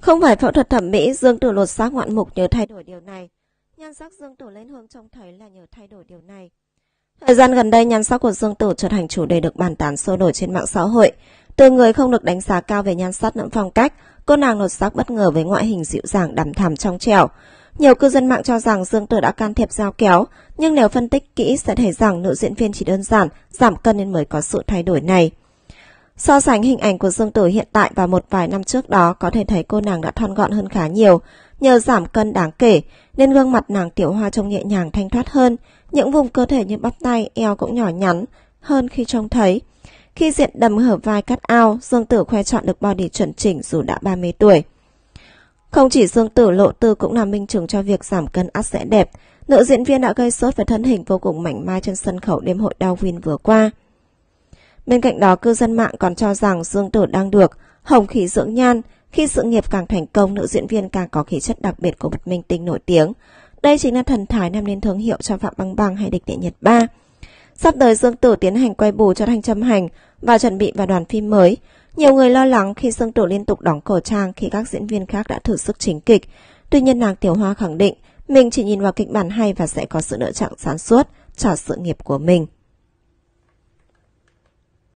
Không phải phẫu thuật thẩm mỹ, Dương Tử lột xác ngoạn mục nhờ thay đổi điều này. Nhan sắc Dương Tử lên hương trông thấy là nhờ thay đổi điều này. Thời gian gần đây, nhan sắc của Dương Tử trở thành chủ đề được bàn tán sôi nổi trên mạng xã hội. Từ người không được đánh giá cao về nhan sắc lẫn phong cách, cô nàng lột xác bất ngờ với ngoại hình dịu dàng đằm thẳm trong trẻo. Nhiều cư dân mạng cho rằng Dương Tử đã can thiệp giao kéo, nhưng nếu phân tích kỹ sẽ thấy rằng nữ diễn viên chỉ đơn giản giảm cân nên mới có sự thay đổi này. So sánh hình ảnh của Dương Tử hiện tại và một vài năm trước đó có thể thấy cô nàng đã thon gọn hơn khá nhiều. Nhờ giảm cân đáng kể nên gương mặt nàng tiểu hoa trông nhẹ nhàng thanh thoát hơn. Những vùng cơ thể như bắp tay, eo cũng nhỏ nhắn hơn khi trông thấy. Khi diện đầm hở vai cắt ao, Dương Tử khoe chọn được body chuẩn chỉnh dù đã 30 tuổi. Không chỉ Dương Tử lộ tư cũng là minh chứng cho việc giảm cân ắt sẽ đẹp. Nữ diễn viên đã gây sốt về thân hình vô cùng mảnh mai trên sân khấu đêm hội Darwin vừa qua. Bên cạnh đó, cư dân mạng còn cho rằng Dương Tử đang được hồng khí dưỡng nhan. Khi sự nghiệp càng thành công, nữ diễn viên càng có khí chất đặc biệt của một minh tinh nổi tiếng. Đây chính là thần thái nam nên thương hiệu cho Phạm Băng Băng hay địch địa Nhật Ba. Sắp tới Dương Tử tiến hành quay bù cho Thanh Trâm Hành và chuẩn bị vào đoàn phim mới. Nhiều người lo lắng khi Dương Tử liên tục đóng cổ trang khi các diễn viên khác đã thử sức chính kịch. Tuy nhiên nàng Tiểu Hoa khẳng định mình chỉ nhìn vào kịch bản hay và sẽ có sự lựa chọn sáng suốt cho sự nghiệp của mình.